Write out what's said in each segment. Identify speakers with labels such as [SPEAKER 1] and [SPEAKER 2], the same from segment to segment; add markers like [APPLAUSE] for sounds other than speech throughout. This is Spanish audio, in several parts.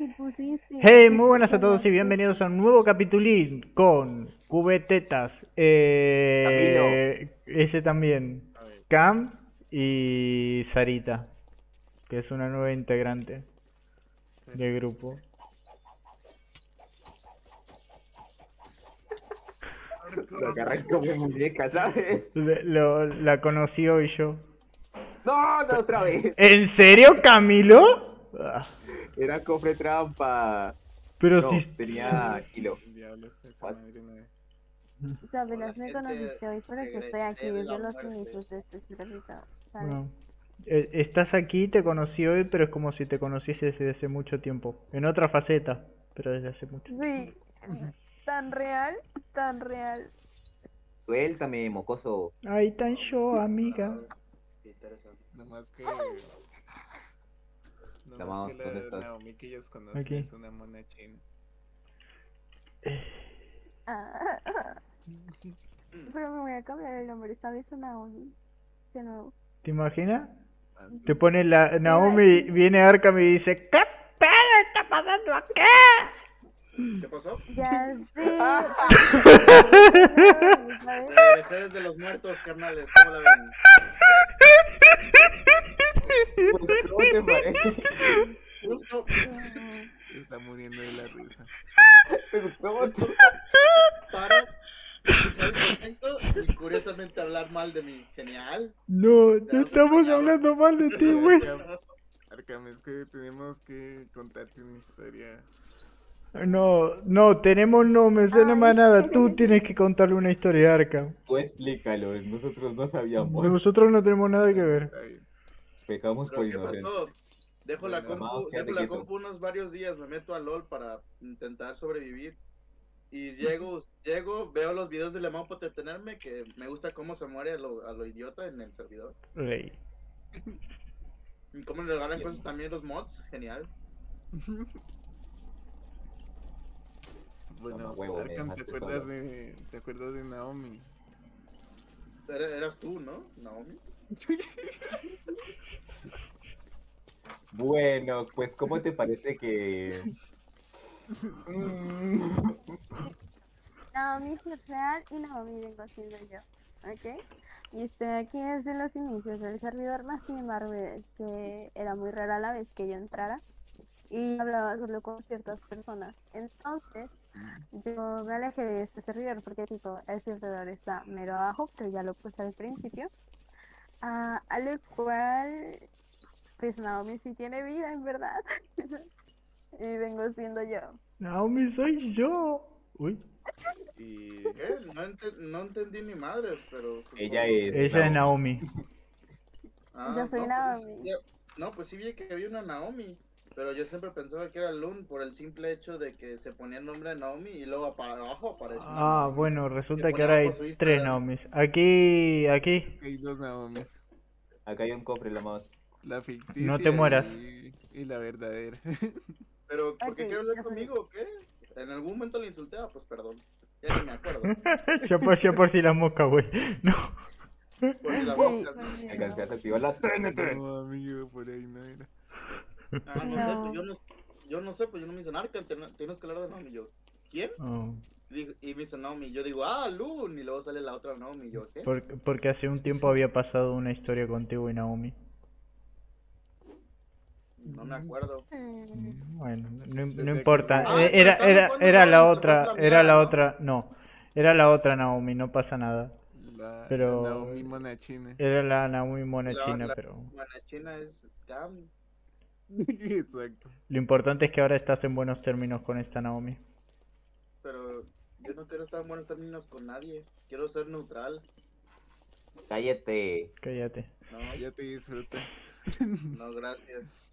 [SPEAKER 1] Hey,
[SPEAKER 2] ¿Qué
[SPEAKER 1] muy buenas a todos y bienvenidos a un nuevo capitulín con Cubetetas, eh, ese también, Cam y Sarita, que es una nueva integrante del grupo.
[SPEAKER 3] Lo agarré como muñeca, ¿sabes?
[SPEAKER 1] Lo- la conocí hoy yo.
[SPEAKER 3] No, no, otra vez.
[SPEAKER 1] ¿En serio, Camilo?
[SPEAKER 3] Era cofre trampa.
[SPEAKER 1] Pero
[SPEAKER 3] No,
[SPEAKER 1] si...
[SPEAKER 3] tenía kilo.
[SPEAKER 4] Diablos, esa madre no es.
[SPEAKER 2] Me conociste hoy, pero que estoy aquí desde los inicios de este servidor, ¿sabes?
[SPEAKER 1] Bueno, eh, estás aquí, te conocí hoy, pero es como si te conociese desde hace mucho tiempo. En otra faceta, pero desde hace mucho.
[SPEAKER 2] Sí, tan real, tan real.
[SPEAKER 3] Suéltame, mocoso.
[SPEAKER 1] Ay, tan yo, amiga.
[SPEAKER 5] Qué interesante.
[SPEAKER 4] Nomás que.
[SPEAKER 3] La
[SPEAKER 4] Nomás
[SPEAKER 3] mouse,
[SPEAKER 4] que
[SPEAKER 3] ¿dónde
[SPEAKER 4] la
[SPEAKER 3] estás?
[SPEAKER 4] Naomi que ellos conocen
[SPEAKER 1] Aquí.
[SPEAKER 4] es una mona china.
[SPEAKER 2] Ah, [LAUGHS] Pero me voy a cambiar el nombre, ¿sabes? Una Naomi. De nuevo.
[SPEAKER 1] ¿Te imaginas?
[SPEAKER 4] Ah,
[SPEAKER 1] Te pone la Naomi, viene Arkham y dice, ¿qué pedo está pasando aquí?
[SPEAKER 5] ¿Qué pasó?
[SPEAKER 2] Ya [LAUGHS] sé. ¿sabes?
[SPEAKER 5] Regresé desde los muertos, carnales. ¿Cómo la ven? [LAUGHS]
[SPEAKER 3] Pues, ¿cómo te parece?
[SPEAKER 5] Justo,
[SPEAKER 4] Está muriendo de la risa.
[SPEAKER 3] Pues, ¿cómo te-
[SPEAKER 5] para escuchar el contexto y curiosamente hablar mal de mi genial.
[SPEAKER 1] No, no estamos hablando mal de ti, güey.
[SPEAKER 4] Arkham, es que tenemos que contarte una historia.
[SPEAKER 1] No, no, tenemos no, me suena más nada. Tú tienes que contarle una historia, Arkham.
[SPEAKER 3] Tú explícalo, nosotros no sabíamos.
[SPEAKER 1] Nosotros no tenemos nada que ver.
[SPEAKER 4] Ay,
[SPEAKER 3] Pecamos por
[SPEAKER 5] ¿Pero qué
[SPEAKER 3] inocentes.
[SPEAKER 5] pasó? Dejo la
[SPEAKER 4] Bueno,
[SPEAKER 5] compu,
[SPEAKER 3] quédate
[SPEAKER 5] dejo la
[SPEAKER 3] quieto.
[SPEAKER 5] compu unos varios días, me meto a LOL para intentar sobrevivir. Y llego, [LAUGHS] llego, veo los videos de Le Mans para detenerme, que me gusta cómo se muere a lo, a lo idiota en el servidor.
[SPEAKER 1] Rey.
[SPEAKER 5] Y cómo le regalan cosas también los mods, genial.
[SPEAKER 4] Bueno,
[SPEAKER 3] huevo,
[SPEAKER 4] Arkham, ¿te acuerdas
[SPEAKER 3] solo.
[SPEAKER 4] de, ¿te acuerdas de Naomi?
[SPEAKER 5] Era- eras tú, ¿no, Naomi?
[SPEAKER 3] Bueno, pues, ¿cómo te parece que. Mm,
[SPEAKER 2] Naomi es real y Naomi vengo siendo yo, ¿ok? Y estoy aquí desde los inicios del servidor, más sin embargo es que era muy rara la vez que yo entrara y hablaba solo con ciertas personas. Entonces, yo me alejé de este servidor porque tipo, el servidor está mero abajo, pero ya lo puse al principio. Ah, a lo cual, pues Naomi sí tiene vida, en verdad. [LAUGHS] y vengo siendo yo.
[SPEAKER 1] Naomi, soy yo. Uy,
[SPEAKER 4] Y
[SPEAKER 5] ¿Qué? No, ente- no entendí ni madres, pero...
[SPEAKER 3] Ella es.
[SPEAKER 1] ella es Naomi.
[SPEAKER 5] Ah,
[SPEAKER 2] Yo soy
[SPEAKER 5] no, pues,
[SPEAKER 2] Naomi.
[SPEAKER 5] ya- no, pues sí vi que había una Naomi, pero yo siempre pensaba que era Loon por el simple hecho de que se ponía el nombre de Naomi y luego para abajo aparece.
[SPEAKER 1] Ah,
[SPEAKER 5] Naomi.
[SPEAKER 1] bueno, resulta
[SPEAKER 5] Que
[SPEAKER 1] ahora hay tres. Naomis. Aquí, aquí.
[SPEAKER 4] hay dos Naomi.
[SPEAKER 3] Acá hay un cofre, la más.
[SPEAKER 4] La ficticia
[SPEAKER 1] No te mueras.
[SPEAKER 4] Y, y la verdadera. [LAUGHS]
[SPEAKER 5] Pero, ¿por qué quiere hablar conmigo o qué? En algún momento le insulté, ah, pues perdón. Ya ni me acuerdo. [LAUGHS]
[SPEAKER 1] Ya por, ya por si la mosca, güey. No.
[SPEAKER 5] Por si la
[SPEAKER 2] conmigo.
[SPEAKER 3] Alcanzaste a activar la TNT.
[SPEAKER 4] No, amigo, por ahí no era.
[SPEAKER 5] Ah, no, sé, pues yo no, yo no sé, pues yo no me dicen Arca, ten- tienes que hablar de Naomi. Yo, ¿quién?
[SPEAKER 1] Oh,
[SPEAKER 5] Y me dice Naomi. Yo digo, ah, Loon. Y luego sale la otra Naomi. Yo, ¿qué?
[SPEAKER 1] por- porque hace un tiempo había pasado una historia contigo y Naomi.
[SPEAKER 5] No me acuerdo.
[SPEAKER 2] Mm,
[SPEAKER 1] Bueno, no, no
[SPEAKER 4] que-
[SPEAKER 1] importa.
[SPEAKER 5] Ah,
[SPEAKER 1] Eh, Era,
[SPEAKER 5] pero
[SPEAKER 1] era,
[SPEAKER 5] estamos
[SPEAKER 1] era la otra, era la otra, no. Era la otra Naomi, no pasa nada.
[SPEAKER 4] La,
[SPEAKER 1] Pero-
[SPEAKER 4] la Naomi mona china.
[SPEAKER 1] Era la Naomi mona
[SPEAKER 5] La-
[SPEAKER 1] pero
[SPEAKER 5] Bueno, China es Cam. [LAUGHS]
[SPEAKER 4] Exacto.
[SPEAKER 1] lo importante es que ahora estás en buenos términos con esta Naomi.
[SPEAKER 5] Pero yo no quiero estar en buenos términos con nadie. Quiero ser neutral.
[SPEAKER 3] Cállate.
[SPEAKER 1] Cállate.
[SPEAKER 5] No, [LAUGHS]
[SPEAKER 4] Ya te disfruta.
[SPEAKER 5] no, gracias.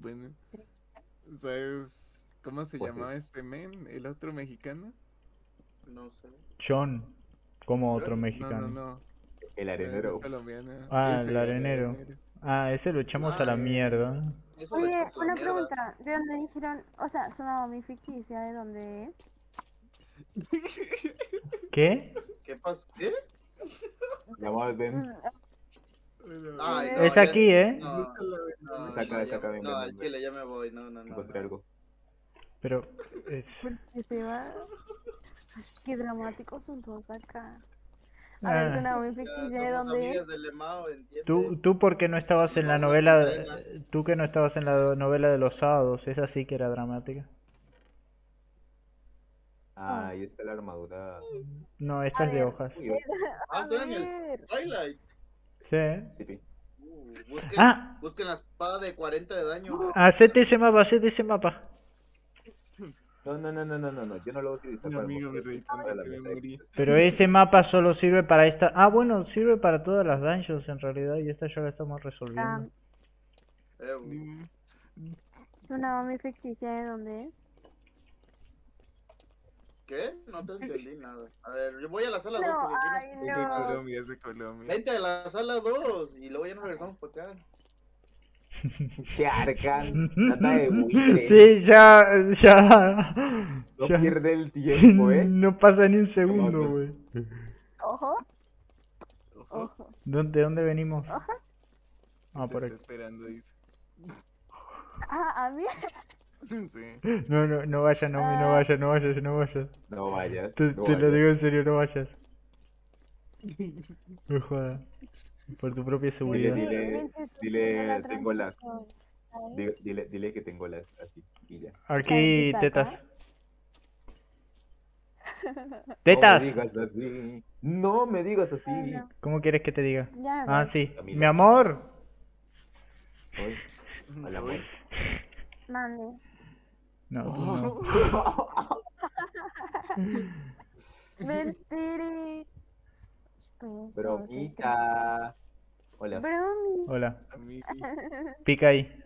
[SPEAKER 4] Bueno. ¿Sabes cómo se
[SPEAKER 3] Pues sí.
[SPEAKER 4] llamaba este men? ¿El otro mexicano?
[SPEAKER 5] No sé.
[SPEAKER 1] John, como otro
[SPEAKER 5] No, no,
[SPEAKER 1] mexicano.
[SPEAKER 4] No, no, no.
[SPEAKER 3] El arenero.
[SPEAKER 4] es colombiano.
[SPEAKER 1] Ah, el arenero. Ah, ese lo echamos a la mierda.
[SPEAKER 5] Eso
[SPEAKER 2] Oye, una pregunta, ¿de dónde dijeron, o sea, su Naomi ficticia, de dónde es? [LAUGHS]
[SPEAKER 1] ¿Qué?
[SPEAKER 5] ¿Qué pasa? ¿Qué?
[SPEAKER 3] La más ven.
[SPEAKER 5] Ay,
[SPEAKER 2] Es
[SPEAKER 5] no,
[SPEAKER 1] Es
[SPEAKER 5] ya-
[SPEAKER 1] aquí, ¿eh?
[SPEAKER 5] No, no,
[SPEAKER 3] Saca-
[SPEAKER 5] no, ya-
[SPEAKER 3] saca,
[SPEAKER 5] al chile ya me voy. No, no, no.
[SPEAKER 3] Encontré
[SPEAKER 5] no.
[SPEAKER 3] algo.
[SPEAKER 1] Pero es...
[SPEAKER 2] Porque se va. Ay, Qué dramáticos son todos acá. A ver,
[SPEAKER 1] Ah. Tú, tú porque no estabas en la novela, tú que no estabas en la novela de los sábados, esa sí que era dramática.
[SPEAKER 3] Ah, ahí está la armadura.
[SPEAKER 1] No, esta es de hojas. [LAUGHS]
[SPEAKER 5] Ah, en el. Twilight.
[SPEAKER 1] Sí.
[SPEAKER 5] Uh, busquen,
[SPEAKER 1] Ah,
[SPEAKER 5] busquen la espada de 40 de daño.
[SPEAKER 1] hacete ese mapa, hacete ese mapa.
[SPEAKER 3] No, no, no, no, no, no, no, yo no lo voy a utilizar para
[SPEAKER 4] amigo me
[SPEAKER 3] la mesa de.
[SPEAKER 1] Pero ese mapa solo sirve para esta. Ah, bueno, sirve para todas las dungeons en realidad. Y esta ya la estamos
[SPEAKER 2] Ah,
[SPEAKER 1] resolviendo.
[SPEAKER 5] Eh,
[SPEAKER 2] tu Naomi ficticia de dónde es.
[SPEAKER 5] ¿Qué? No te entendí [LAUGHS] nada. A ver, yo voy a la sala 2
[SPEAKER 2] No,
[SPEAKER 5] porque aquí
[SPEAKER 2] ay,
[SPEAKER 5] no...
[SPEAKER 4] Es de. Colombia, es de Colombia.
[SPEAKER 5] Vente a la sala 2 y luego ya nos regresamos para acá. [LAUGHS]
[SPEAKER 3] ¡Qué arcan! Trata de buitre.
[SPEAKER 1] Sí, ya, ya.
[SPEAKER 3] No
[SPEAKER 1] ya.
[SPEAKER 3] pierde el tiempo, ¿eh? [LAUGHS]
[SPEAKER 1] No pasa ni un segundo, güey.
[SPEAKER 2] Ojo,
[SPEAKER 4] Ojo,
[SPEAKER 2] ojo.
[SPEAKER 1] ¿Dónde, ¿Dónde venimos?
[SPEAKER 2] Ajá.
[SPEAKER 1] Ah,
[SPEAKER 4] te
[SPEAKER 1] por
[SPEAKER 4] está
[SPEAKER 1] aquí.
[SPEAKER 4] esperando, dice.
[SPEAKER 2] Ah, a mí. [LAUGHS]
[SPEAKER 4] Sí.
[SPEAKER 1] No, no, no vayas, no, no vayas, no vayas, no vayas.
[SPEAKER 3] No vayas.
[SPEAKER 1] Te,
[SPEAKER 3] no
[SPEAKER 1] te lo
[SPEAKER 3] vayas.
[SPEAKER 1] digo en serio, no vayas. No jodas. Por tu propia seguridad.
[SPEAKER 3] dile, dile, tengo la-. Dile, dile, dile que tengo las así y ya.
[SPEAKER 1] Aquí,
[SPEAKER 2] ¿Sabes qué
[SPEAKER 1] tetas. ¡Tetas!
[SPEAKER 3] No [LAUGHS] me digas así. No me digas así.
[SPEAKER 2] No.
[SPEAKER 1] ¿Cómo quieres que te diga?
[SPEAKER 2] Ya,
[SPEAKER 1] Ah,
[SPEAKER 2] voy.
[SPEAKER 1] sí. Mi amor.
[SPEAKER 3] Ay, al amor.
[SPEAKER 2] Mande.
[SPEAKER 1] No,
[SPEAKER 4] Oh.
[SPEAKER 1] no. [LAUGHS] [LAUGHS]
[SPEAKER 2] Mentiri. Pues, todo
[SPEAKER 3] Bromita. Hola.
[SPEAKER 2] Bromi.
[SPEAKER 1] Hola. [LAUGHS] Pica ahí.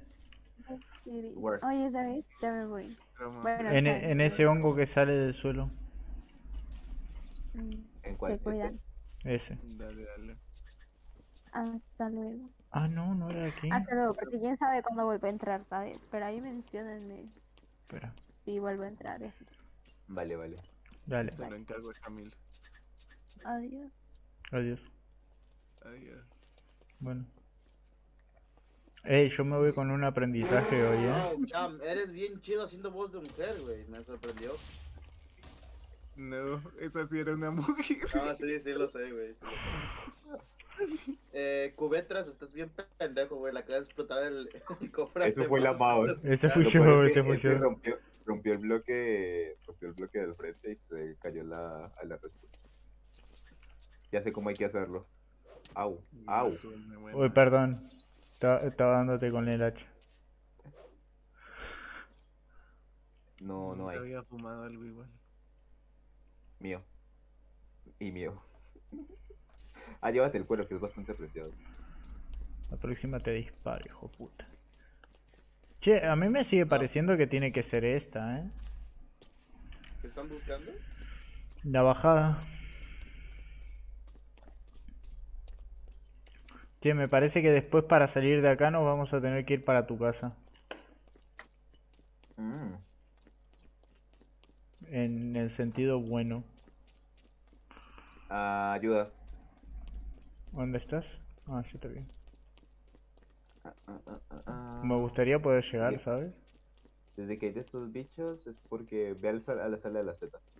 [SPEAKER 2] Oye, ¿sabes? Ya me voy. Bueno,
[SPEAKER 1] En,
[SPEAKER 2] ¿sabes?
[SPEAKER 1] en ese hongo que sale del suelo.
[SPEAKER 2] Mm,
[SPEAKER 3] ¿En cuál?
[SPEAKER 2] Se cuidan.
[SPEAKER 1] Ese.
[SPEAKER 4] Dale, dale.
[SPEAKER 2] Hasta luego.
[SPEAKER 1] Ah, no, no era aquí.
[SPEAKER 2] Hasta luego, porque quién sabe cuándo vuelve a entrar, ¿sabes? Pero ahí menciónenme
[SPEAKER 1] Espera.
[SPEAKER 2] si vuelve a entrar. así.
[SPEAKER 3] Vale, vale.
[SPEAKER 1] Dale.
[SPEAKER 4] Se lo encargo a Camil.
[SPEAKER 2] Adiós.
[SPEAKER 1] Adiós.
[SPEAKER 4] Adiós.
[SPEAKER 1] Bueno. Ey, yo me voy con un aprendizaje hoy, ¿eh?
[SPEAKER 5] Wow, Cam, eres bien chido haciendo voz de mujer, güey. Me sorprendió.
[SPEAKER 4] No, esa sí era una mujer.
[SPEAKER 5] Ah, sí, sí lo sé, güey. sí. Eh, Cubetras, estás bien pendejo, güey. Le acabas de explotar el, el cofre.
[SPEAKER 3] Eso fue la
[SPEAKER 5] mouse.
[SPEAKER 1] Ese fui yo, ese
[SPEAKER 3] que-
[SPEAKER 1] fui
[SPEAKER 3] que
[SPEAKER 1] yo.
[SPEAKER 3] Rompió, rompió el bloque, rompió el bloque del frente y se cayó la, a la resto. Ya sé cómo hay que hacerlo. Au, au.
[SPEAKER 1] Uy, perdón. Estaba, estaba dándote con el hacha.
[SPEAKER 3] No, no
[SPEAKER 4] Nunca
[SPEAKER 3] hay.
[SPEAKER 4] había fumado algo igual.
[SPEAKER 3] Mío. Y mío. Ah, llévate el cuero, que es bastante preciado.
[SPEAKER 1] La próxima te disparo, hijo puta. Che, a mí me sigue pareciendo que tiene que ser esta, ¿eh?
[SPEAKER 5] ¿Qué están buscando?
[SPEAKER 1] La bajada. Che, me parece que después para salir de acá nos vamos a tener que ir para tu casa.
[SPEAKER 3] Mm.
[SPEAKER 1] En el sentido bueno.
[SPEAKER 3] Ah, ayuda.
[SPEAKER 1] ¿Dónde estás? Ah, yo te vi.
[SPEAKER 3] Ah, ah.
[SPEAKER 1] Me gustaría poder llegar,
[SPEAKER 3] Bien.
[SPEAKER 1] ¿sabes?
[SPEAKER 3] Desde que hay de estos bichos es porque ve a la sala de las setas.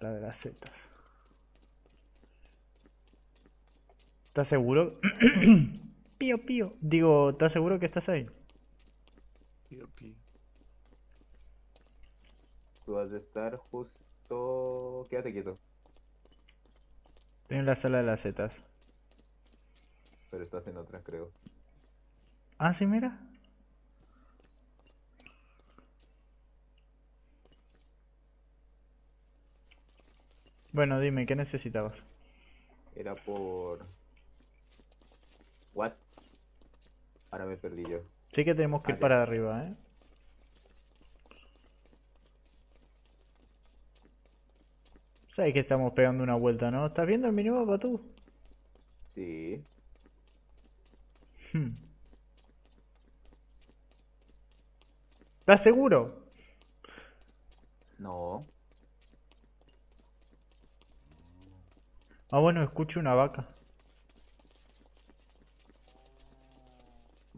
[SPEAKER 1] La de las setas. ¿Estás seguro? [COUGHS] pío, pío. Digo, ¿estás seguro que estás ahí?
[SPEAKER 4] Tío Pi.
[SPEAKER 3] Tú vas a estar justo. Quédate quieto.
[SPEAKER 1] Estoy en la sala de las setas.
[SPEAKER 3] Pero estás en otra, creo.
[SPEAKER 1] Ah, sí, mira. Bueno, dime, ¿qué necesitabas?
[SPEAKER 3] Era por. ¿What? Ahora me perdí yo.
[SPEAKER 1] Sí que tenemos que ir para arriba, ¿eh? Sabes que estamos pegando una vuelta, ¿no? ¿Estás viendo el minimapa tú?
[SPEAKER 3] Sí.
[SPEAKER 1] Hmm. ¿Estás seguro?
[SPEAKER 3] No.
[SPEAKER 1] Ah, bueno, escucho una vaca.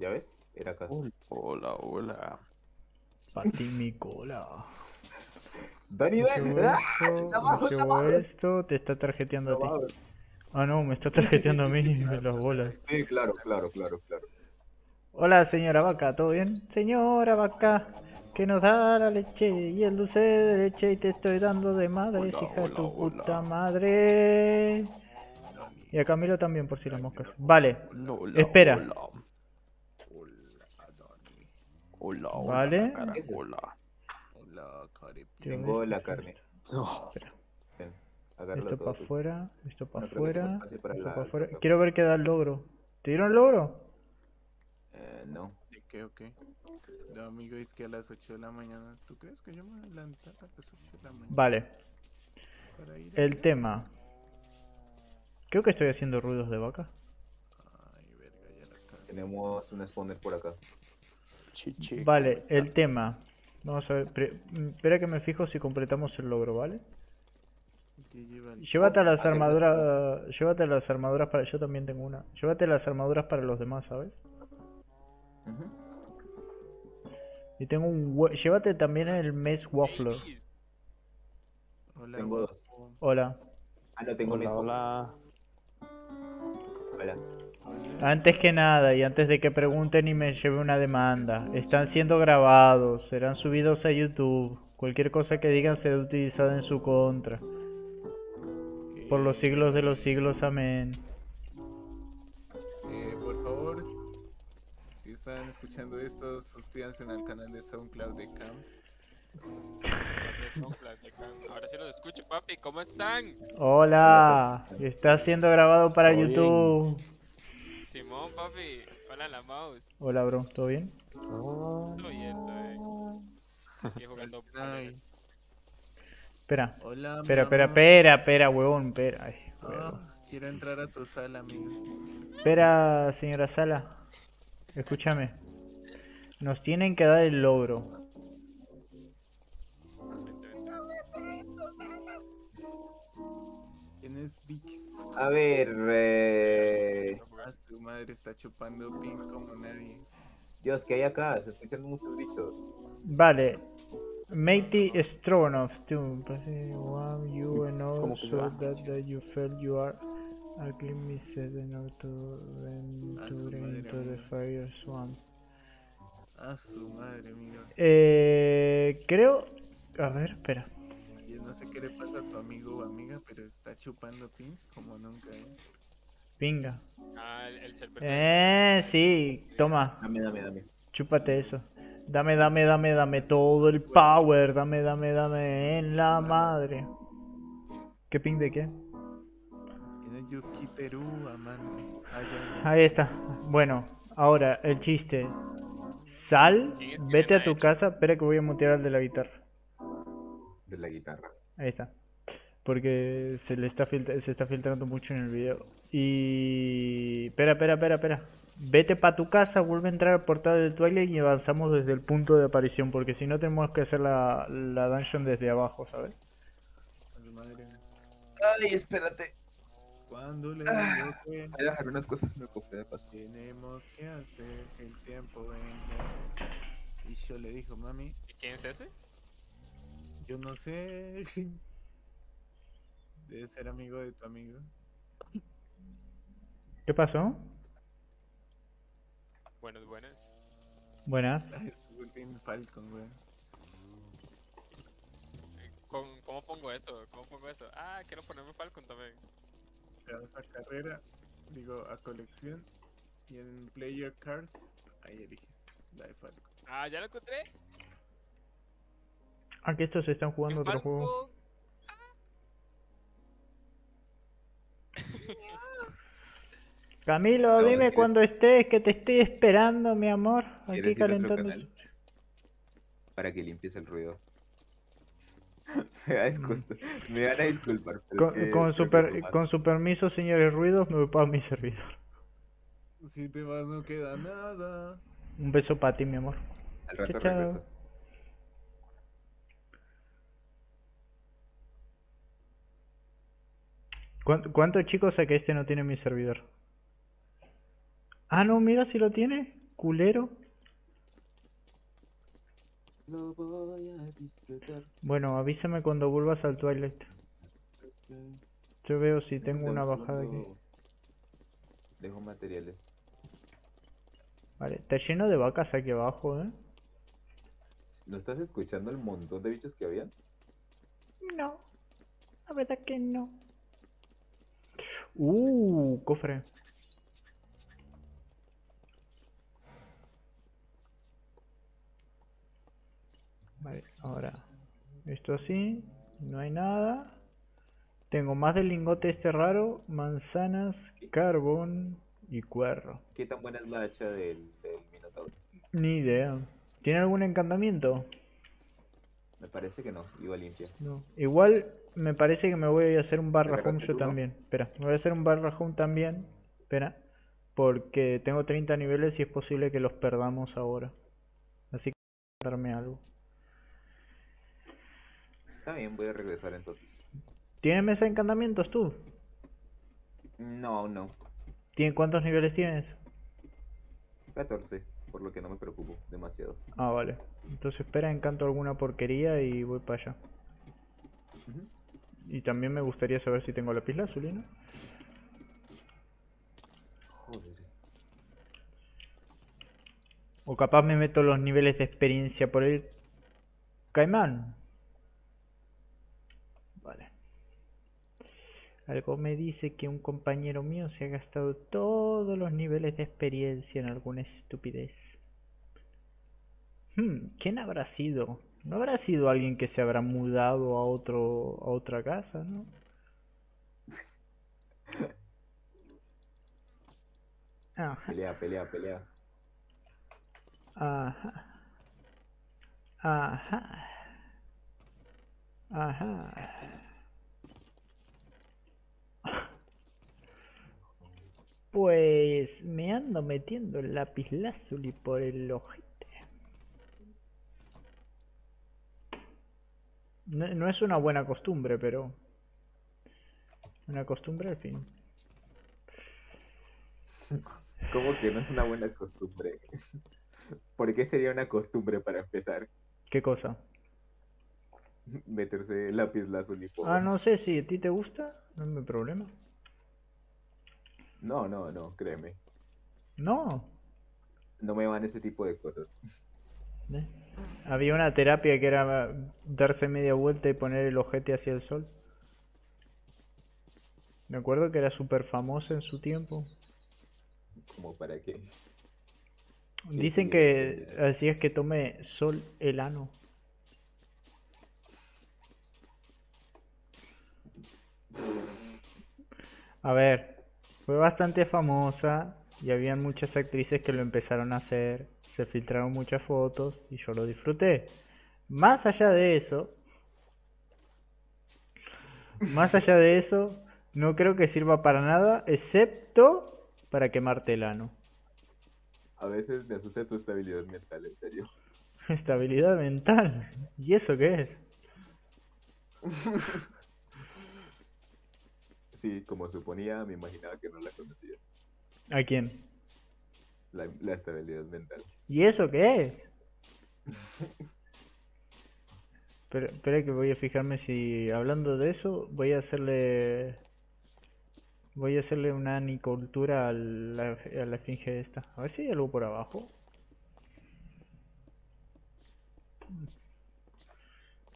[SPEAKER 3] ¿Ya ves? Era acá.
[SPEAKER 6] Hola, hola.
[SPEAKER 1] Pati mi cola.
[SPEAKER 3] Dani, Dani. ¡Ah!
[SPEAKER 1] esto,
[SPEAKER 3] abajo,
[SPEAKER 1] llevo
[SPEAKER 3] abajo.
[SPEAKER 1] esto, te está tarjeteando a
[SPEAKER 3] Abajo.
[SPEAKER 1] ti. Ah, no, me está tarjeteando a mí
[SPEAKER 3] sí, sí, sí.
[SPEAKER 1] las bolas.
[SPEAKER 3] Sí, claro, claro, claro, claro.
[SPEAKER 1] Hola, señora vaca, ¿todo bien? Señora vaca, que nos da la leche y el dulce de leche y te estoy dando de madre,
[SPEAKER 6] Hola,
[SPEAKER 1] hija de tu
[SPEAKER 6] hola,
[SPEAKER 1] puta madre. Y a Camilo también, por si las moscas. Vale, Espera.
[SPEAKER 6] Hola,
[SPEAKER 4] Hola,
[SPEAKER 6] hola, hola,
[SPEAKER 1] Vale.
[SPEAKER 4] Hola.
[SPEAKER 1] Tío,
[SPEAKER 3] Tengo la carne.
[SPEAKER 6] No,
[SPEAKER 3] agárralo
[SPEAKER 1] esto para afuera, esto para afuera, esto
[SPEAKER 3] la-
[SPEAKER 1] para afuera. Quiero ver qué da el logro. ¿Te dieron el logro?
[SPEAKER 3] Eh, no.
[SPEAKER 4] ¿De qué o qué? No, amigo, es que a las 8 de la mañana. ¿Tú crees que yo me adelanto a las 8 de la mañana
[SPEAKER 1] Vale,
[SPEAKER 4] para ir a-
[SPEAKER 1] el tema. Creo que estoy haciendo ruidos de vaca.
[SPEAKER 4] Ay, verga, ya la.
[SPEAKER 3] Tenemos un spawner por acá.
[SPEAKER 6] Chichi.
[SPEAKER 1] Vale, el tema. Vamos a ver. mm, espera que me fijo si completamos el logro, ¿vale? Llévate las armaduras. Llévate las armaduras para. Yo también tengo una. Llévate las armaduras para los demás, ¿sabes? Y tengo un. Llévate también el Mace Waffler.
[SPEAKER 4] Hola,
[SPEAKER 3] Tengo dos.
[SPEAKER 1] Hola.
[SPEAKER 3] Ah, no tengo
[SPEAKER 6] Hola, hola.
[SPEAKER 3] Hola.
[SPEAKER 1] Antes que nada y antes de que pregunten y me lleve una demanda, están siendo grabados, serán subidos a YouTube. Cualquier cosa que digan será utilizada en su contra. Por los siglos de los siglos, amén.
[SPEAKER 4] Eh, por favor, si están escuchando esto, suscríbanse al canal de SoundCloud de Cam.
[SPEAKER 7] Ahora sí los escucho, papi. ¿Cómo están?
[SPEAKER 1] Hola, está siendo grabado para
[SPEAKER 6] bien.
[SPEAKER 7] Simón, papi. Hola, la mouse.
[SPEAKER 1] Hola, bro, ¿todo bien?
[SPEAKER 6] Oh,
[SPEAKER 7] Todo bien, todo bien. Aquí jugando.
[SPEAKER 4] Ay,
[SPEAKER 1] Espera,
[SPEAKER 4] hola,
[SPEAKER 1] espera, espera, espera, espera, huevón, espera. Ay, huevón.
[SPEAKER 4] Ah, quiero entrar a tu sala, amigo.
[SPEAKER 1] Espera, señora Sala. Escúchame. Nos tienen que dar el logro.
[SPEAKER 4] ¿Quién es Vix?
[SPEAKER 3] A ver, eh...
[SPEAKER 4] A su madre está chupando pin como nadie.
[SPEAKER 3] Dios, ¿qué hay acá? Se escuchan muchos bichos.
[SPEAKER 1] Vale. Matey Stroganoff, too. One you and
[SPEAKER 6] ¿Cómo que
[SPEAKER 1] also
[SPEAKER 6] va?
[SPEAKER 1] that, that you felt you are ugly missed enough to venture into the fire swamp.
[SPEAKER 4] A su madre, amigo.
[SPEAKER 1] Eh, creo. A ver, espera.
[SPEAKER 4] No sé qué le pasa a tu amigo o amiga, pero está chupando pin como nunca, ¿eh?
[SPEAKER 1] Pinga.
[SPEAKER 7] Ah, el, el server.
[SPEAKER 1] Eh, sí, toma.
[SPEAKER 3] Dame, dame, dame.
[SPEAKER 1] Chúpate eso. Dame, dame, dame, dame todo el power. Dame, dame, dame en la madre. ¿Qué ping de qué?
[SPEAKER 4] Amando. Ah.
[SPEAKER 1] Ahí está. Bueno, ahora el chiste. Sal,
[SPEAKER 7] ¿Quién es que
[SPEAKER 1] vete a tu casa. Espera que voy a mutear al de la guitarra.
[SPEAKER 3] De la guitarra.
[SPEAKER 1] Ahí está. Porque se le está filtra- se está filtrando mucho en el video. Y. Espera, espera, espera, espera. Vete para tu casa, vuelve a entrar al portal de Twilight y avanzamos desde el punto de aparición. Porque si no, tenemos que hacer la, la dungeon desde abajo, ¿sabes?
[SPEAKER 4] Madre.
[SPEAKER 3] Ay, espérate.
[SPEAKER 4] Cuando le
[SPEAKER 3] Voy a dejar unas cosas. Me copié de paso.
[SPEAKER 4] tenemos que hacer el tiempo venga. Y yo le dijo, mami,
[SPEAKER 7] ¿Y quién es ese?
[SPEAKER 4] Yo no sé. [LAUGHS] Debe ser amigo de tu amigo.
[SPEAKER 1] ¿Qué pasó?
[SPEAKER 7] Buenas, buenas.
[SPEAKER 1] Buenas.
[SPEAKER 4] Falcon, güey.
[SPEAKER 7] ¿Cómo, ¿Cómo pongo eso? ¿Cómo pongo eso? Ah, quiero ponerme Falcon también.
[SPEAKER 4] Te vas a carrera, digo, a colección. Y en Player Cards, ahí eliges la de Falcon.
[SPEAKER 7] Ah, ya lo encontré.
[SPEAKER 1] Ah, que estos están jugando otro juego. Camilo,
[SPEAKER 3] No,
[SPEAKER 1] dime
[SPEAKER 3] ¿quieres-
[SPEAKER 1] cuando estés, que te estoy esperando, mi amor.
[SPEAKER 3] ¿Quieres
[SPEAKER 1] Aquí calentando.
[SPEAKER 3] Para que limpies el ruido. [LAUGHS] me, va a me van a disculpar. pero
[SPEAKER 1] Con,
[SPEAKER 3] es que
[SPEAKER 1] con
[SPEAKER 3] creo
[SPEAKER 1] su per- con su permiso, señores ruidos, me voy para mi servidor.
[SPEAKER 4] Si te vas, no queda nada.
[SPEAKER 1] Un beso para ti, mi amor.
[SPEAKER 3] Al rato
[SPEAKER 1] Chao, chao.
[SPEAKER 3] regreso.
[SPEAKER 1] ¿Cuán- ¿Cuántos chicos a que este no tiene mi servidor? Ah, no, mira si lo tiene. Culero.
[SPEAKER 3] Lo voy a disfrutar.
[SPEAKER 1] Bueno, avísame cuando vuelvas al Twilight. Yo veo si tengo una
[SPEAKER 3] un
[SPEAKER 1] bajada aquí.
[SPEAKER 3] Dejo materiales.
[SPEAKER 1] Vale, está lleno de vacas aquí abajo, ¿eh?
[SPEAKER 3] ¿No estás escuchando el montón de bichos que había?
[SPEAKER 1] No, la verdad que no. Uh, cofre. Vale, ahora esto así, no hay nada. Tengo más del lingote este raro, manzanas, carbón y cuerro.
[SPEAKER 3] ¿Qué tan buena es la hacha del, del Minotauro?
[SPEAKER 1] Ni idea. ¿Tiene algún encantamiento?
[SPEAKER 3] Me parece que no, iba limpia.
[SPEAKER 1] No. Igual me parece que me voy a hacer un barra home yo también. Espera, me voy a hacer un barra home también. Espera. Porque tengo 30 niveles y es posible que los perdamos ahora. Así que voy a darme algo.
[SPEAKER 3] Está bien, voy a regresar entonces.
[SPEAKER 1] ¿Tienes mesa de encantamientos tú?
[SPEAKER 3] No, aún no.
[SPEAKER 1] ¿Tiene, ¿Cuántos niveles tienes?
[SPEAKER 3] 14, por lo que no me preocupo demasiado.
[SPEAKER 1] Ah, vale. Entonces espera, encanto alguna porquería y voy para allá. Y también me gustaría saber si tengo lápiz lazuli, ¿no?
[SPEAKER 3] Joder.
[SPEAKER 1] O capaz me meto los niveles de experiencia por el caimán. Vale. Algo me dice que un compañero mío se ha gastado todos los niveles de experiencia en alguna estupidez. Hmm, ¿quién habrá sido? ¿No habrá sido alguien que se habrá mudado a otro a otra casa, no? Ajá.
[SPEAKER 3] Pelea, pelea, pelea.
[SPEAKER 1] Ajá. Ajá. Ajá. Pues me ando metiendo el lápiz lazuli por el ojete. No, no es una buena costumbre, pero... Una costumbre al fin.
[SPEAKER 3] ¿Cómo que no es una buena costumbre? [LAUGHS] ¿Por qué sería una costumbre para empezar?
[SPEAKER 1] ¿Qué cosa?
[SPEAKER 3] Meterse lápiz lazuli por...
[SPEAKER 1] Ah, no sé si a ti te gusta, no es mi problema.
[SPEAKER 3] no, no, no, créeme.
[SPEAKER 1] No.
[SPEAKER 3] No me van ese tipo de cosas.
[SPEAKER 1] ¿Eh? Había una terapia que era darse media vuelta y poner el ojete hacia el sol. Me acuerdo que era súper famosa en su tiempo.
[SPEAKER 3] Como para qué.
[SPEAKER 1] Dicen
[SPEAKER 3] sí,
[SPEAKER 1] que
[SPEAKER 3] sí.
[SPEAKER 1] hacías que tome sol el ano. A ver, fue bastante famosa y habían muchas actrices que lo empezaron a hacer, se filtraron muchas fotos y yo lo disfruté. Más allá de eso, más allá de eso, no creo que sirva para nada, excepto para quemarte el ano.
[SPEAKER 3] A veces me asusta tu estabilidad mental, en serio. [LAUGHS]
[SPEAKER 1] Estabilidad mental. ¿Y eso qué es? [LAUGHS]
[SPEAKER 3] Sí, como suponía, me imaginaba que no la conocías.
[SPEAKER 1] ¿A quién?
[SPEAKER 3] La, la estabilidad mental.
[SPEAKER 1] ¿Y eso qué es? Pero, espera que voy a fijarme si hablando de eso voy a hacerle voy a hacerle una anicultura a la, a la esfinge esta. A ver si hay algo por abajo.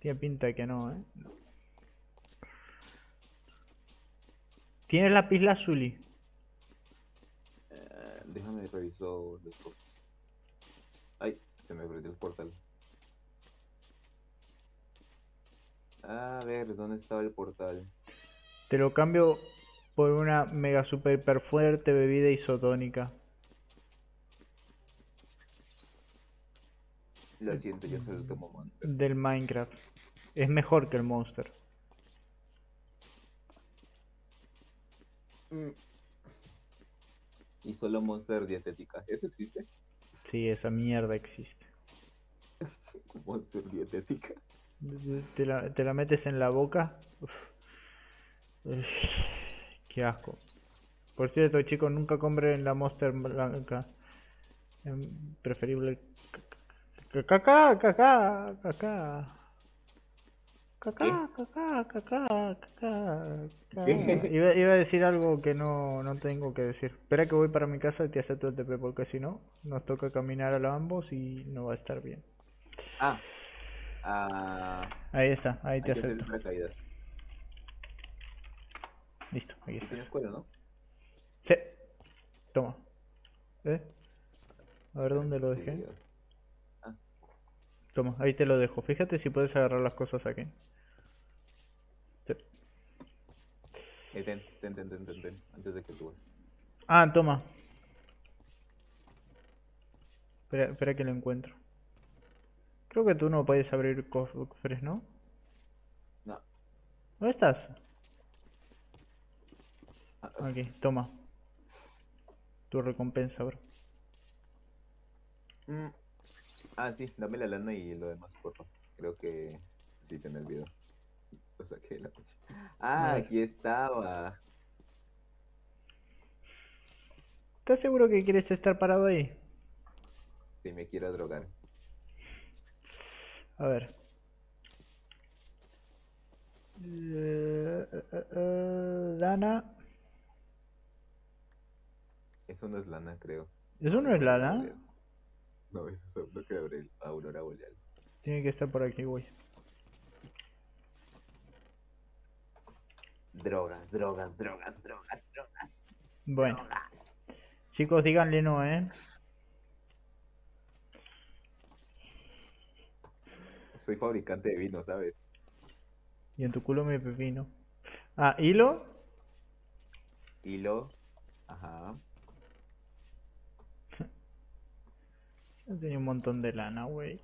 [SPEAKER 1] Tiene pinta que no, ¿eh? ¿Tienes lápiz lazuli?
[SPEAKER 3] Déjame reviso los cofres. Ay, se me perdió el portal. A ver, ¿dónde estaba el portal?
[SPEAKER 1] Te lo cambio por una mega super hiper fuerte bebida isotónica.
[SPEAKER 3] Lo siento, yo solo tomo Monster.
[SPEAKER 1] del Minecraft. Es mejor que el Monster.
[SPEAKER 3] Mm. Y solo Monster dietética. ¿Eso existe?
[SPEAKER 1] Sí, esa mierda existe. [LAUGHS]
[SPEAKER 3] Monster dietética.
[SPEAKER 1] Te la, te la metes en la boca. Uf. Uf, Qué asco. Por cierto, chicos, nunca compren la Monster blanca. Em, Preferible c- c- Cacá, cacá, cacá. Cacá, cacá, cacá, cacá.
[SPEAKER 3] ¿Qué? [LAUGHS]
[SPEAKER 1] Iba, iba a decir algo que no, no tengo que decir. Espera que voy para mi casa y te acepto el TP porque si no, nos toca caminar a los ambos y no va a estar bien.
[SPEAKER 3] Ah. Ah.
[SPEAKER 1] Ahí está, ahí te acepto. Listo, ahí
[SPEAKER 3] Sí tienes
[SPEAKER 1] estás.
[SPEAKER 3] cuero, ¿no?
[SPEAKER 1] Sí. Toma. ¿Eh? A ver dónde lo dejé.
[SPEAKER 3] Sí,
[SPEAKER 1] Toma, ahí te lo dejo. Fíjate si puedes agarrar las cosas aquí. Sí.
[SPEAKER 3] Eh, ten, ten, ten, ten, ten, ten, antes de que subas.
[SPEAKER 1] Ah, toma. Espera, espera que lo encuentro. Creo que tú no puedes abrir cofres, ¿no?
[SPEAKER 3] No.
[SPEAKER 1] ¿Dónde estás?
[SPEAKER 3] Ah,
[SPEAKER 1] Aquí, toma. Tu recompensa, bro.
[SPEAKER 3] mm. Ah, sí, dame la lana y lo demás, por favor. Creo que sí se me olvidó. [LAUGHS] Lo saqué de la coche. Ah, aquí estaba.
[SPEAKER 1] ¿Estás seguro que quieres estar parado ahí?
[SPEAKER 3] Si me quiero drogar.
[SPEAKER 1] A ver. Eh, eh, eh, eh, Dana.
[SPEAKER 3] Eso no es lana, creo.
[SPEAKER 1] ¿Eso no es lana?
[SPEAKER 3] No, eso es un bloque de aurel- aurora boreal.
[SPEAKER 1] Tiene que estar por aquí, güey.
[SPEAKER 3] Drogas, drogas, drogas, drogas, drogas.
[SPEAKER 1] Bueno,
[SPEAKER 3] Drogas.
[SPEAKER 1] chicos, díganle no, ¿eh?
[SPEAKER 3] Soy fabricante de vino, ¿sabes?
[SPEAKER 1] Y en tu culo mi pepino. Ah, hilo.
[SPEAKER 3] Hilo. Ajá.
[SPEAKER 1] Tenía un montón de lana, güey.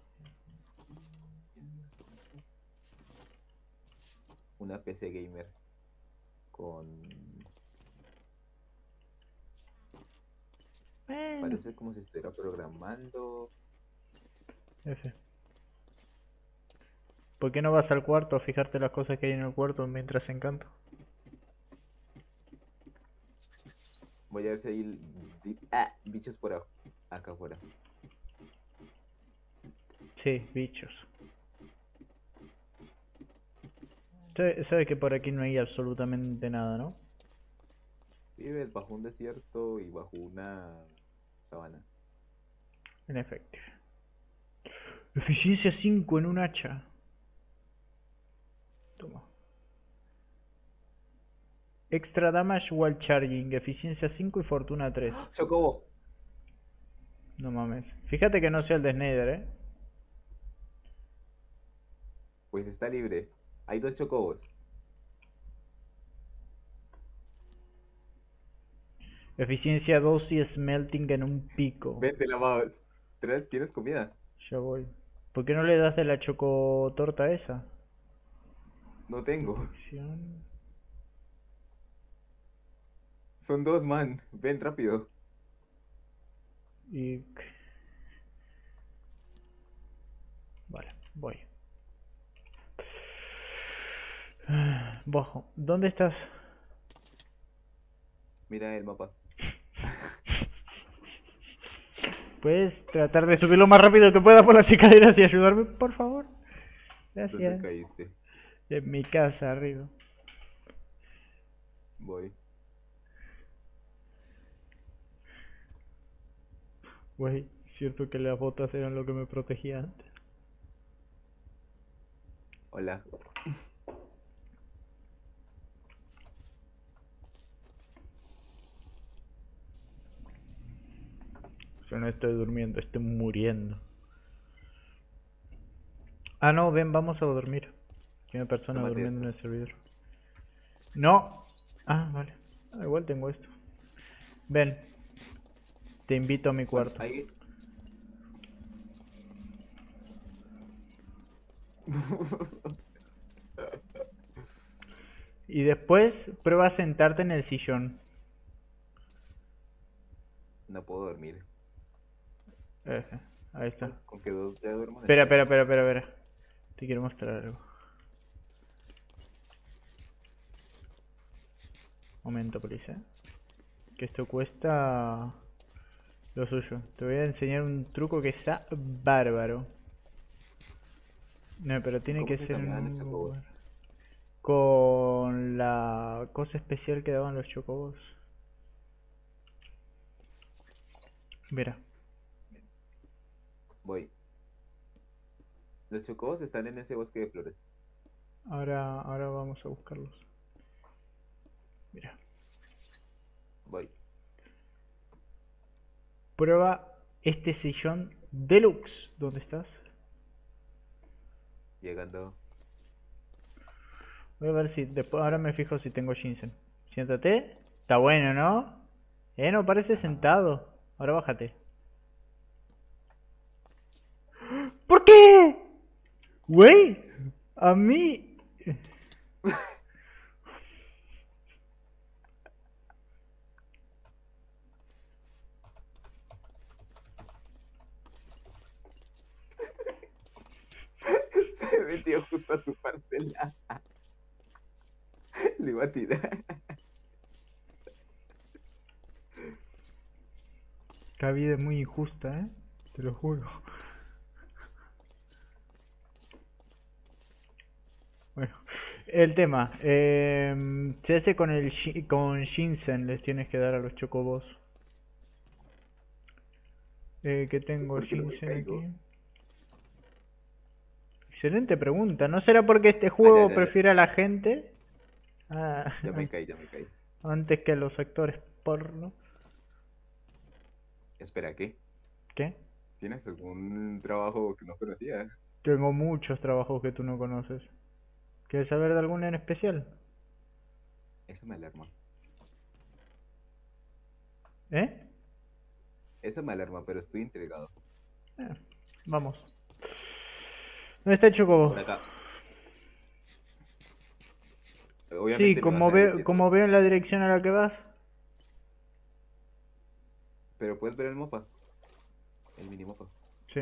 [SPEAKER 3] Una PC gamer. Con.
[SPEAKER 1] Bueno,
[SPEAKER 3] Parece como si estuviera programando.
[SPEAKER 1] F. ¿Por qué no vas al cuarto a fijarte las cosas que hay en el cuarto mientras encanto?
[SPEAKER 3] Voy a ver si hay ah, bichos por. Acá afuera.
[SPEAKER 1] Sí, bichos. Sabe, sabe que por aquí no hay absolutamente nada, ¿no?
[SPEAKER 3] Vives bajo un desierto y bajo una sabana.
[SPEAKER 1] En efecto. Eficiencia 5 en un hacha. Toma. Extra damage while charging. Eficiencia 5 y fortuna 3. [GASPS]
[SPEAKER 3] ¡Chocobo!
[SPEAKER 1] No mames. Fíjate que no sea el de Snyder, eh.
[SPEAKER 3] Pues está libre. Hay dos chocobos.
[SPEAKER 1] Eficiencia 2 y smelting en un pico.
[SPEAKER 3] Vente, la. ¿Tienes comida?
[SPEAKER 1] Ya voy. ¿Por qué no le das de la chocotorta esa?
[SPEAKER 3] No tengo. Son dos, man. Ven rápido.
[SPEAKER 1] Y... Vale, voy. Bajo. ¿Dónde estás?
[SPEAKER 3] Mira el mapa.
[SPEAKER 1] ¿Puedes tratar de subir lo más rápido que pueda por las escaleras y ayudarme, por favor?
[SPEAKER 3] ¿Dónde
[SPEAKER 1] Gracias.
[SPEAKER 3] caíste?
[SPEAKER 1] En mi casa, arriba.
[SPEAKER 3] Voy.
[SPEAKER 1] Güey, cierto que las botas eran lo que me protegía antes.
[SPEAKER 3] Hola.
[SPEAKER 1] Yo no estoy durmiendo, estoy muriendo. Ah, no, ven, vamos a dormir. Hay una persona durmiendo en el servidor. No. Ah, vale. Ah, igual tengo esto. Ven. Te invito a mi cuarto.
[SPEAKER 3] Ahí. [LAUGHS]
[SPEAKER 1] Y después prueba a sentarte en el sillón.
[SPEAKER 3] No puedo dormir.
[SPEAKER 1] Ahí está.
[SPEAKER 3] Con que dos ya duermo.
[SPEAKER 1] Espera, espera, espera, espera, espera. Te quiero mostrar algo. Momento, eh. Que esto cuesta lo suyo. Te voy a enseñar un truco que está bárbaro. No, pero tiene
[SPEAKER 3] ¿Cómo
[SPEAKER 1] que
[SPEAKER 3] se
[SPEAKER 1] ser un. Con la cosa especial que daban los chocobos. Mira,
[SPEAKER 3] Voy. Los chocobos están en ese bosque de flores.
[SPEAKER 1] ahora, ahora vamos a buscarlos. Mira,
[SPEAKER 3] Voy.
[SPEAKER 1] prueba este sillón deluxe. ¿Dónde estás?
[SPEAKER 3] Llegando.
[SPEAKER 1] Voy a ver si después ahora me fijo si tengo Shinsen. Siéntate. Está bueno, ¿no? Eh, no parece sentado. Ahora bájate. ¿Por qué? Güey, a mí
[SPEAKER 3] Se metió justo a su parcela. Le iba a tirar.
[SPEAKER 1] esta vida es muy injusta, ¿eh? Te lo juro. Bueno, el tema. em, se hace con el con Shinsen, les tienes que dar a los chocobos. Eh, ¿Qué tengo
[SPEAKER 3] ¿Por qué no me
[SPEAKER 1] Shinsen aquí? Excelente pregunta. ¿No será porque este juego prefiere a la gente? Ah,
[SPEAKER 3] Ya me caí, ya me caí.
[SPEAKER 1] antes que a los actores porno.
[SPEAKER 3] Espera, ¿qué?
[SPEAKER 1] ¿Qué?
[SPEAKER 3] ¿Tienes algún trabajo que no conocía?
[SPEAKER 1] Tengo muchos trabajos que tú no conoces. ¿Quieres saber de alguno en especial?
[SPEAKER 3] Eso me alarma.
[SPEAKER 1] ¿Eh?
[SPEAKER 3] Eso me alarma, pero estoy intrigado.
[SPEAKER 1] Eh, vamos. ¿Dónde está el chocobo? Sí, como veo, como veo en la dirección a la que vas.
[SPEAKER 3] Pero puedes ver el mapa. El mini mapa.
[SPEAKER 1] Sí.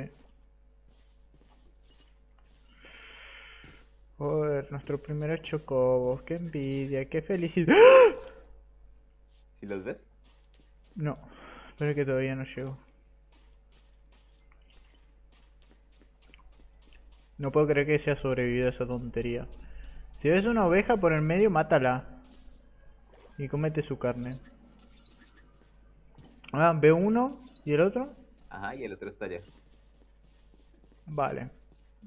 [SPEAKER 1] Joder, nuestro primer chocobo. Qué envidia, qué felicidad. ¡Ah!
[SPEAKER 3] ¿Sí los ves?
[SPEAKER 1] No, pero es que todavía no llego. No puedo creer que se haya sobrevivido a esa tontería. Si ves una oveja por el medio, mátala. Y cómete su carne. Ah, veo uno y el otro.
[SPEAKER 3] Ajá, y el otro está allá.
[SPEAKER 1] Vale.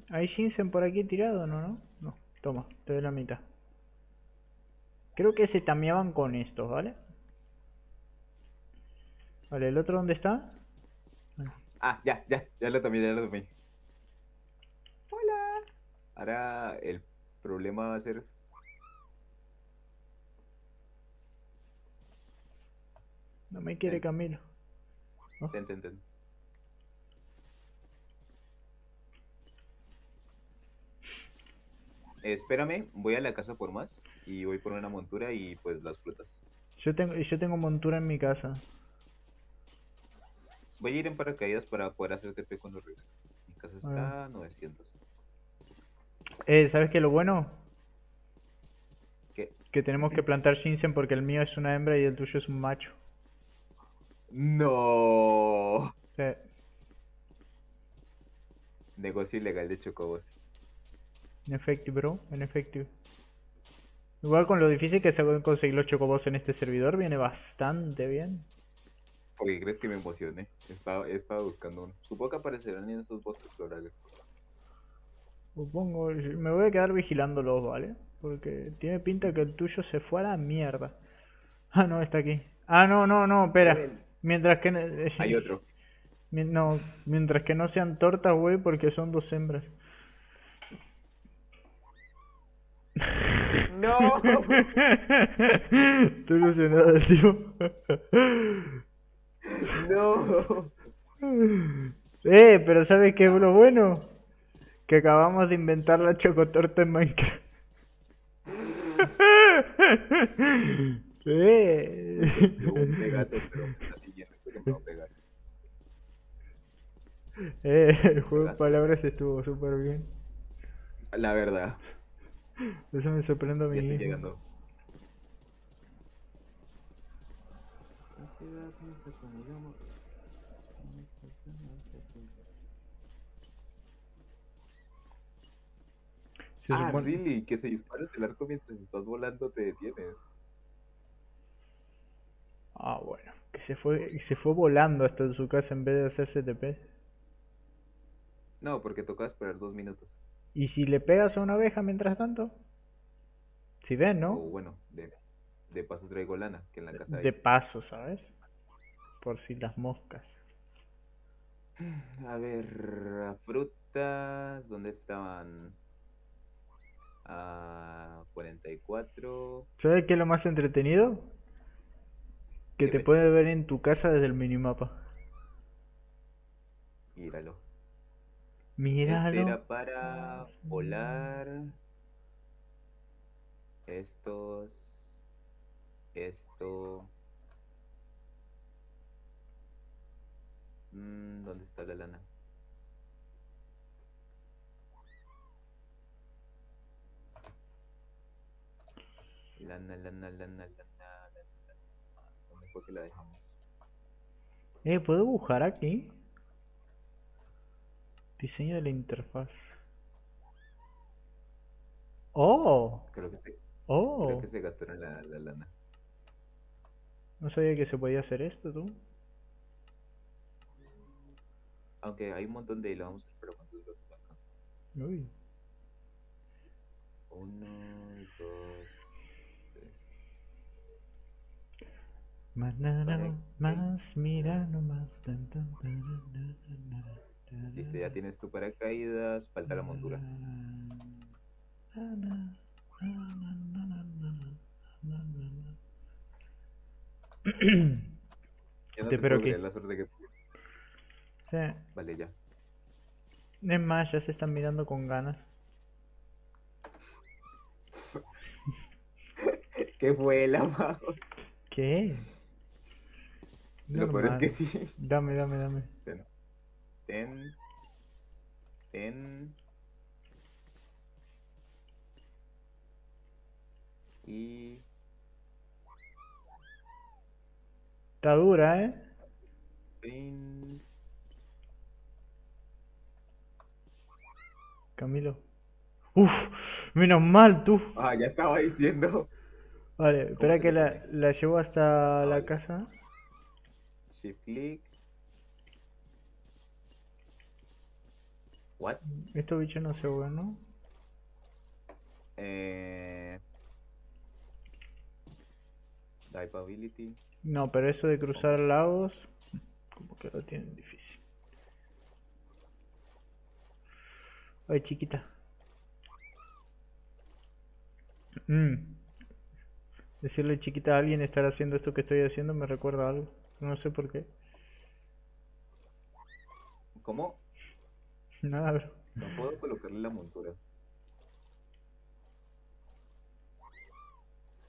[SPEAKER 1] ¿Hay Shinsen por aquí tirado? No, no. No. Toma, te doy la mitad. Creo que se tameaban con estos, ¿vale? Vale, ¿el otro dónde está?
[SPEAKER 3] Ah, ya, ya, ya lo tomé, ya lo tomé. Hola. Ahora el problema va a ser.
[SPEAKER 1] No me quiere. Camilo.
[SPEAKER 3] Ten, ten, ten. Espérame, voy a la casa por más y voy por una montura y pues las frutas.
[SPEAKER 1] Yo tengo, yo tengo montura en mi casa.
[SPEAKER 3] Voy a ir en paracaídas para poder hacer TP cuando regrese. Mi casa está a 900.
[SPEAKER 1] Eh, ¿sabes qué es lo bueno?
[SPEAKER 3] ¿Qué?
[SPEAKER 1] Que tenemos que plantar Shinsen porque el mío es una hembra y el tuyo es un macho.
[SPEAKER 3] No.
[SPEAKER 1] Sí.
[SPEAKER 3] Negocio ilegal de chocobos.
[SPEAKER 1] En efecto, bro, en efecto. Igual con lo difícil que se pueden conseguir los chocobos en este servidor, viene bastante bien.
[SPEAKER 3] ¿Por qué crees que me emocione? Estaba, he estado buscando uno. Supongo que aparecerán en esos bosques florales.
[SPEAKER 1] Supongo, me voy a quedar vigilándolos, ¿vale? Porque tiene pinta que el tuyo se fue a la mierda. Ah, no, está aquí. Ah, no, no, no, espera. Mientras que...
[SPEAKER 3] Hay otro. [LAUGHS]
[SPEAKER 1] No, mientras que no sean tortas, güey, porque son dos hembras.
[SPEAKER 3] ¡No! [LAUGHS]
[SPEAKER 1] Estoy ilusionado, tío.
[SPEAKER 3] ¡No!
[SPEAKER 1] Eh, pero ¿sabes qué es lo bueno? Que acabamos de inventar la chocotorta en Minecraft. [LAUGHS] Eh. Eh, el juego de palabras estuvo súper bien.
[SPEAKER 3] La verdad. [LAUGHS]
[SPEAKER 1] Eso me sorprende a
[SPEAKER 3] Ya
[SPEAKER 1] mí.
[SPEAKER 3] estoy
[SPEAKER 1] mismo.
[SPEAKER 3] llegando.
[SPEAKER 1] Se
[SPEAKER 3] ah,
[SPEAKER 1] supone-
[SPEAKER 3] really, que se disparas el arco mientras estás volando te detienes.
[SPEAKER 1] Ah, bueno. Que se fue, se fue volando hasta su casa en vez de hacerse TP.
[SPEAKER 3] No, porque toca esperar dos minutos.
[SPEAKER 1] ¿Y si le pegas a una abeja mientras tanto? Si ven,
[SPEAKER 3] O
[SPEAKER 1] ¿no?
[SPEAKER 3] bueno, de, de paso traigo lana, que en la casa hay.
[SPEAKER 1] De paso, ¿sabes? Por si las moscas.
[SPEAKER 3] A ver, frutas, ¿dónde estaban? Ah, 44.
[SPEAKER 1] ¿Sabes qué es lo más entretenido? Que
[SPEAKER 3] ¿Qué
[SPEAKER 1] te
[SPEAKER 3] ves?
[SPEAKER 1] puede ver en tu casa desde el minimapa.
[SPEAKER 3] Míralo.
[SPEAKER 1] Míralo.
[SPEAKER 3] Este era para volar. Estos. Esto. Mm, ¿Dónde está la lana? Lana, lana, lana, lana, lana. ¿Dónde fue que la dejamos?
[SPEAKER 1] Eh, ¿puedo dibujar aquí? Diseño de la interfaz. Oh,
[SPEAKER 3] Creo que se,
[SPEAKER 1] oh.
[SPEAKER 3] creo que se gastaron la, la lana.
[SPEAKER 1] No sabía que se podía hacer esto, tú.
[SPEAKER 3] Aunque hay un montón de hilo, vamos a ver, pero ¿cuántos bloques alcanza?
[SPEAKER 1] Uy.
[SPEAKER 3] Uno, dos, tres.
[SPEAKER 1] Más nada,
[SPEAKER 3] Vale,
[SPEAKER 1] más mira nomás. Tan, tan, tan,
[SPEAKER 3] Listo, ya tienes tu paracaídas, falta la montura. [COUGHS] Ya no
[SPEAKER 1] Te espero aquí.
[SPEAKER 3] la suerte que
[SPEAKER 1] Sí.
[SPEAKER 3] Vale, ya.
[SPEAKER 1] Es más, ya se están mirando con ganas. [LAUGHS]
[SPEAKER 3] ¿Qué fue el amago?
[SPEAKER 1] ¿Qué?
[SPEAKER 3] Lo peor es
[SPEAKER 1] Normal.
[SPEAKER 3] que sí.
[SPEAKER 1] Dame, dame, dame.
[SPEAKER 3] Ten. Ten. Y.
[SPEAKER 1] Está dura, ¿eh?
[SPEAKER 3] Ten.
[SPEAKER 1] Camilo. Uf, menos mal tú.
[SPEAKER 3] Ah, ya estaba diciendo.
[SPEAKER 1] Vale, espera que la, la llevo hasta la casa.
[SPEAKER 3] Shift click. What?
[SPEAKER 1] Estos bichos no se ahogan, ¿no?
[SPEAKER 3] Eh. Dive ability.
[SPEAKER 1] No, pero eso de cruzar lagos, como que lo tienen difícil. Ay, chiquita. Mm. Decirle chiquita a alguien estar haciendo esto que estoy haciendo me recuerda a algo. No sé por qué.
[SPEAKER 3] ¿Cómo?
[SPEAKER 1] Nada.
[SPEAKER 3] No puedo colocarle la montura.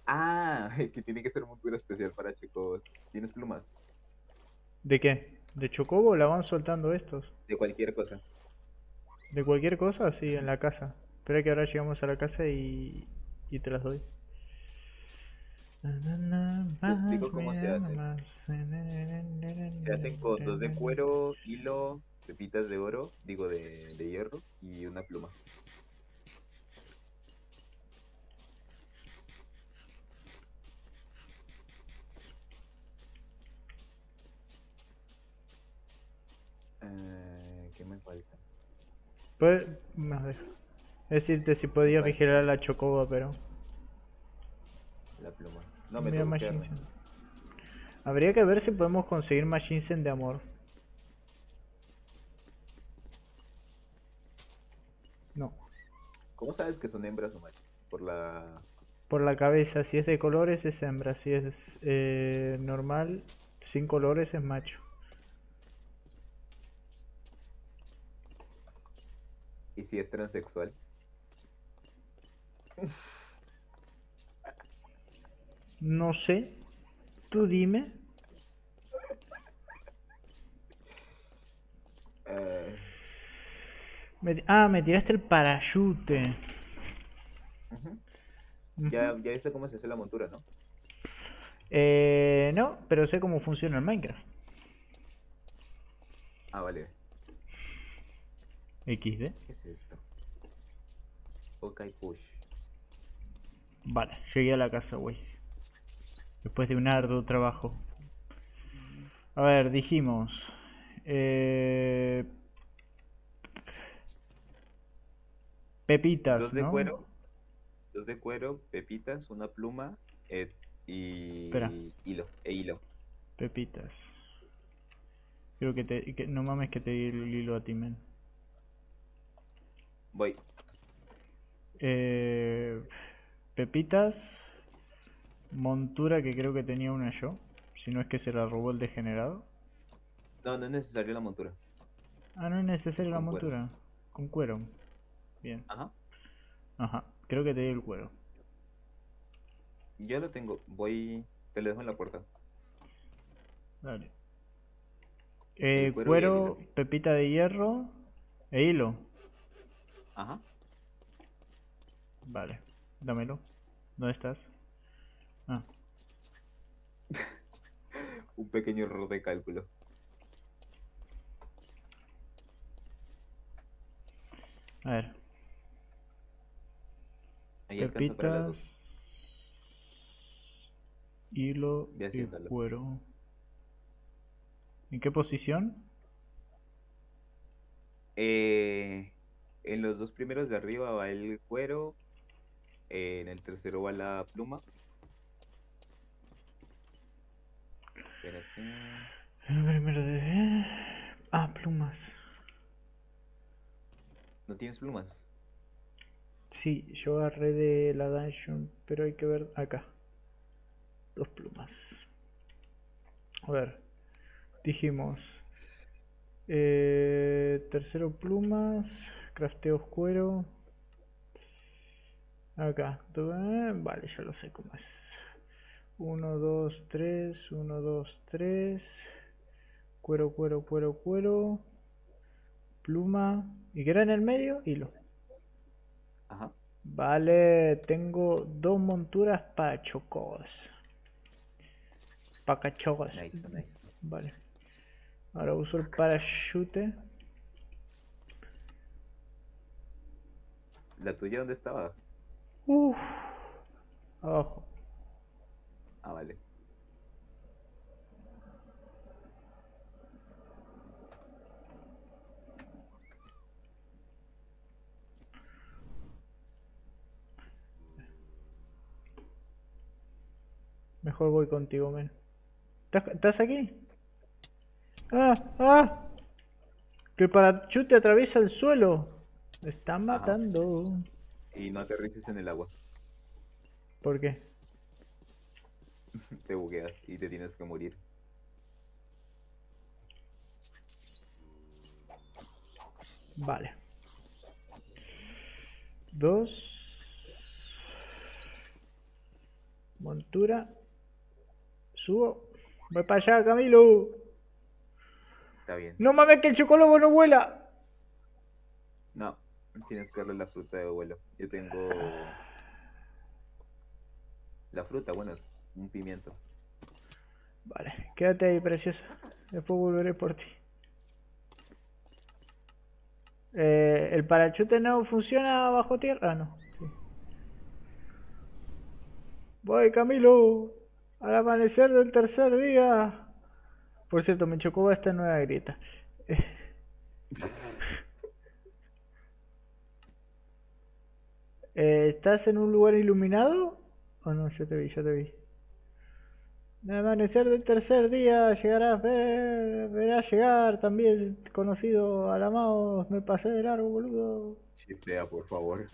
[SPEAKER 3] Ah, [LAUGHS] que tiene que ser montura especial para chicos. ¿Tienes plumas?
[SPEAKER 1] ¿De qué? ¿De chocobo la van soltando estos?
[SPEAKER 3] De cualquier cosa.
[SPEAKER 1] ¿De cualquier cosa? Sí, en la casa. Espera que ahora llegamos a la casa y, y te las doy.
[SPEAKER 3] Te explico cómo se hacen. Se hacen con dos de cuero, hilo, pepitas de oro, digo de, de hierro y una pluma. Eh, ¿Qué me falta?
[SPEAKER 1] Puede- no, deja. Es decirte si podía
[SPEAKER 3] Vale.
[SPEAKER 1] vigilar a la chocoba, pero...
[SPEAKER 3] La pluma. No, me
[SPEAKER 1] Mira,
[SPEAKER 3] tengo que.
[SPEAKER 1] Habría que ver si podemos conseguir Machine Sen de amor. No.
[SPEAKER 3] ¿Cómo sabes que son hembras o machos? Por la...
[SPEAKER 1] Por la cabeza, si es de colores es hembra, si es eh, normal, sin colores es macho.
[SPEAKER 3] ¿Y si es transexual?
[SPEAKER 1] No sé. Tú dime.
[SPEAKER 3] Eh,
[SPEAKER 1] Me- ah, me tiraste el parachute.
[SPEAKER 3] Ya, ya viste cómo se hace la montura, ¿no?
[SPEAKER 1] Eh, no, pero sé cómo funciona el Minecraft.
[SPEAKER 3] Ah, vale.
[SPEAKER 1] XD.
[SPEAKER 3] ¿Qué es esto? Ok, push.
[SPEAKER 1] Vale, llegué a la casa, güey. Después de un arduo trabajo. A ver, dijimos. Eh... Pepitas,
[SPEAKER 3] Dos de
[SPEAKER 1] ¿no?
[SPEAKER 3] cuero. Dos de cuero, pepitas, una pluma eh, y
[SPEAKER 1] Espera.
[SPEAKER 3] hilo. E hilo.
[SPEAKER 1] Pepitas. Creo que te... que- no mames que te di el hilo a ti, men.
[SPEAKER 3] Voy.
[SPEAKER 1] Eh, Pepitas. Montura que creo que tenía una yo. Si no es que se la robó el degenerado.
[SPEAKER 3] No, no es necesario la montura.
[SPEAKER 1] Ah, no es necesaria la
[SPEAKER 3] cuero.
[SPEAKER 1] montura. Con cuero. Bien.
[SPEAKER 3] Ajá.
[SPEAKER 1] Ajá. Creo que te di el cuero.
[SPEAKER 3] Yo lo tengo. Voy. Te lo dejo en la puerta.
[SPEAKER 1] Dale. Eh,
[SPEAKER 3] cuero
[SPEAKER 1] cuero, pepita de hierro e hilo.
[SPEAKER 3] Ajá.
[SPEAKER 1] Vale. Dámelo. ¿Dónde estás? Ah. [LAUGHS]
[SPEAKER 3] Un pequeño error de cálculo.
[SPEAKER 1] A ver.
[SPEAKER 3] Ahí alcanza para las dos.
[SPEAKER 1] Pepitas. Hilo y cuero. ¿En qué posición?
[SPEAKER 3] Eh, en los dos primeros de arriba va el cuero. eh, en el tercero va la pluma. Espérate.
[SPEAKER 1] El primero de... Ah, plumas.
[SPEAKER 3] ¿No tienes plumas?
[SPEAKER 1] Sí, yo agarré de la dungeon, pero hay que ver acá. Dos plumas. A ver, dijimos. eh, tercero plumas, crafteo cuero. Acá, eh, vale, ya lo sé cómo es. 1, 2, 3, 1, 2, 3. Cuero, cuero, cuero, cuero. Pluma. ¿Y qué era en el medio? Hilo.
[SPEAKER 3] Ajá.
[SPEAKER 1] Vale, tengo dos monturas para chocos. Para cachorros.
[SPEAKER 3] Nice, nice.
[SPEAKER 1] Vale. Ahora uso el parachute.
[SPEAKER 3] ¿La tuya dónde estaba?
[SPEAKER 1] Uf. Abajo.
[SPEAKER 3] Ah, vale.
[SPEAKER 1] Mejor voy contigo, men. ¿Estás, aquí? ¡Ah! ¡Ah! Que el parachute atraviesa el suelo. Me están
[SPEAKER 3] Ajá.
[SPEAKER 1] matando.
[SPEAKER 3] Y no aterrices en el agua.
[SPEAKER 1] ¿Por qué? [LAUGHS]
[SPEAKER 3] Te bugueas y te tienes que morir.
[SPEAKER 1] Vale. Dos. Montura. Subo. Voy para allá, Camilo.
[SPEAKER 3] Está bien.
[SPEAKER 1] No mames que el chocolobo no vuela.
[SPEAKER 3] No, tienes que darle la fruta de vuelo. Yo tengo. La fruta, bueno, es un pimiento.
[SPEAKER 1] Vale, quédate ahí, preciosa. Después volveré por ti. Eh, ¿El parachute no funciona bajo tierra? Ah, no. sí. Voy, Camilo. Al amanecer del tercer día. Por cierto, me chocó esta nueva grieta. [LAUGHS] Eh. ¿Estás en un lugar iluminado? Oh no, yo te vi, yo te vi. Al amanecer del tercer día llegarás, ver, verás llegar también conocido al amado. Me pasé de largo, boludo.
[SPEAKER 3] Chiftea, por favor.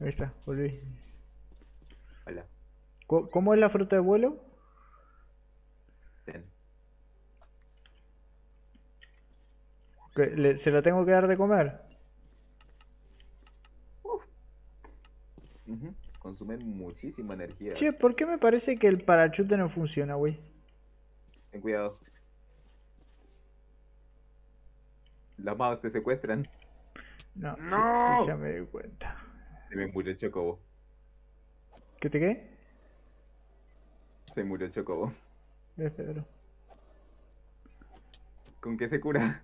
[SPEAKER 1] Ahí está, volví.
[SPEAKER 3] Hola.
[SPEAKER 1] ¿Cómo es la fruta de vuelo?
[SPEAKER 3] Ten.
[SPEAKER 1] ¿Se la tengo que dar de comer?
[SPEAKER 3] Ujú, Consumen muchísima energía.
[SPEAKER 1] Che, ¿por qué me parece que el parachute no funciona, güey?
[SPEAKER 3] Ten cuidado. Las mouse te secuestran.
[SPEAKER 1] No, sí,
[SPEAKER 3] ¡No!
[SPEAKER 1] sí, ya me di cuenta.
[SPEAKER 3] Se me murió el chocobo.
[SPEAKER 1] ¿Qué te qué?
[SPEAKER 3] Se murió el chocobo.
[SPEAKER 1] Ves, Pedro.
[SPEAKER 3] ¿Con qué se cura?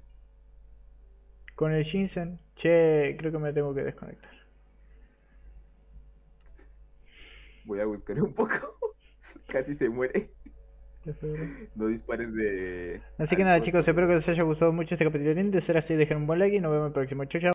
[SPEAKER 1] con el Shinsen. Che, creo que me tengo que desconectar.
[SPEAKER 3] Voy a buscar un poco. [LAUGHS] Casi se muere. No dispares de.
[SPEAKER 1] Así que nada chicos, espero que les haya gustado mucho este capítulo. De ser así, dejen un buen like y nos vemos en el próximo. Chau, chau.